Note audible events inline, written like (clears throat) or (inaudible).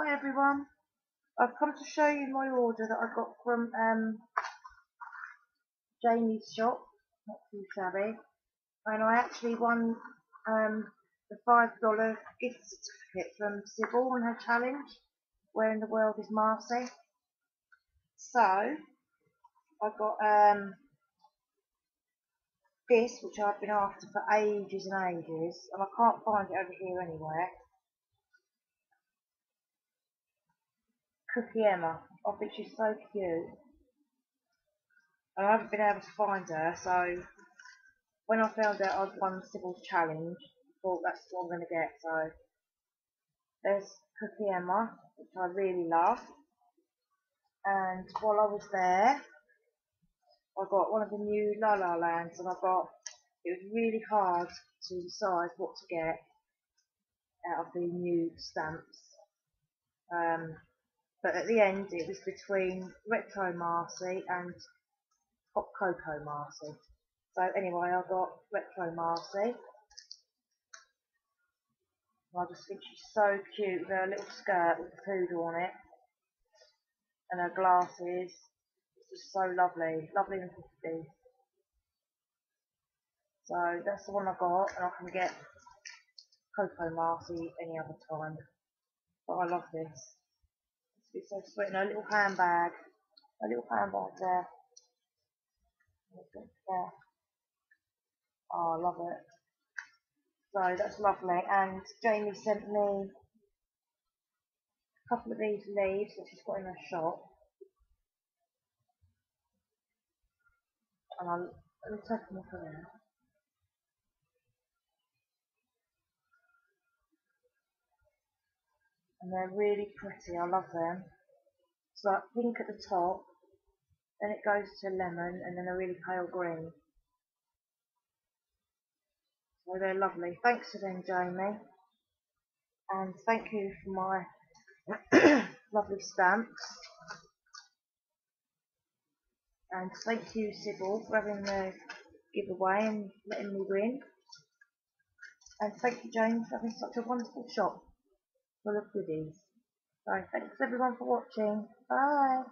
Hi everyone. I've come to show you my order that I got from um, Jamie's shop, not too shabby, and I actually won um, the $5 gift certificate from Sybil on her challenge, Where in the World is Marci? So, I got um, this, which I've been after for ages and ages, and I can't find it over here anywhere. Cookie Emma. I think she's so cute. And I haven't been able to find her, so when I found out I'd won Sybil's challenge, I thought that's what I'm going to get. So there's Cookie Emma, which I really love. And while I was there, I got one of the new La La Lands, and I got it was really hard to decide what to get out of the new stamps. Um, but at the end, it was between Retro Marci and Hot Cocoa Marci. So anyway, I got Retro Marci. I just think she's so cute with her little skirt with the poodle on it. And her glasses. It's just so lovely. Lovely and 50. So that's the one I got and I can get Cocoa Marci any other time. But I love this. Sweet. And a little handbag. A little handbag there. There. Oh, I love it. So that's lovely. And Jamie sent me a couple of these leaves that she's got in her shop. And I'll me take them off of. And they're really pretty. I love them. It's like pink at the top, then it goes to lemon, and then a really pale green. So they're lovely. Thanks to them, Jamie. And thank you for my (clears throat) lovely stamps. And thank you, Sybil, for having the giveaway and letting me win. And thank you, James, for having such a wonderful shop full of goodies. So thanks everyone for watching. Bye.